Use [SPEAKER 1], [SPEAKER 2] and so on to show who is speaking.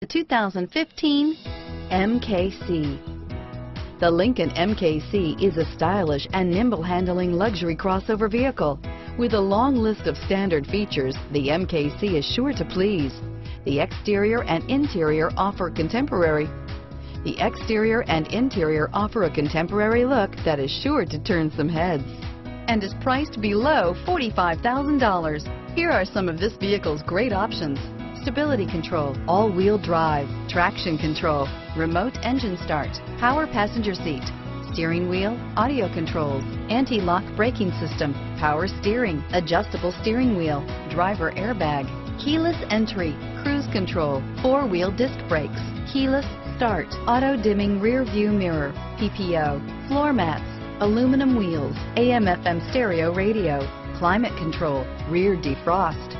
[SPEAKER 1] The 2015 MKC. The Lincoln MKC is a stylish and nimble handling luxury crossover vehicle. With a long list of standard features, the MKC is sure to please. The exterior and interior offer contemporary. The exterior and interior offer a contemporary look that is sure to turn some heads and is priced below $45,000. Here are some of this vehicle's great options stability control, all-wheel drive, traction control, remote engine start, power passenger seat, steering wheel, audio controls, anti-lock braking system, power steering, adjustable steering wheel, driver airbag, keyless entry, cruise control, four-wheel disc brakes, keyless start, auto-dimming rear view mirror, PPO, floor mats, aluminum wheels, AM FM stereo radio, climate control, rear defrost.